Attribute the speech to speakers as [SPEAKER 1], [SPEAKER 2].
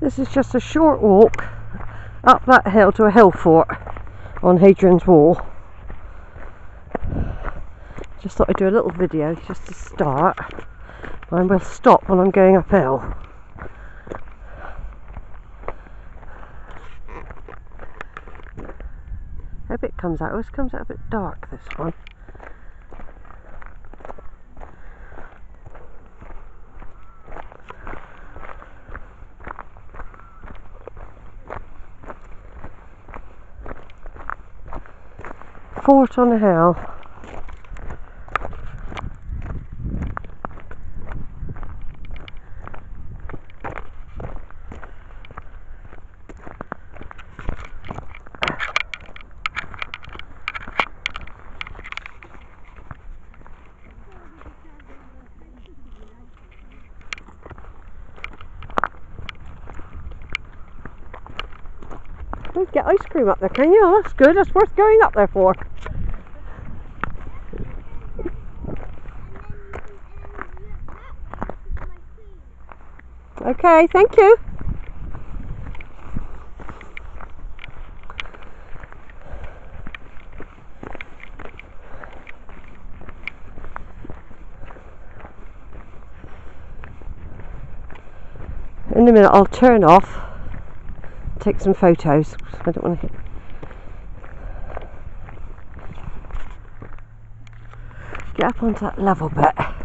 [SPEAKER 1] This is just a short walk up that hill to a hill fort on Hadrian's Wall. Just thought I'd do a little video just to start. I will stop when I'm going uphill. Hope it comes out. It Always comes out a bit dark this one. Fort on a hill. Get ice cream up there, can you? Oh, that's good. That's worth going up there for. Okay, thank you. In a minute, I'll turn off, take some photos. I don't want to hit. Get up onto that level bit.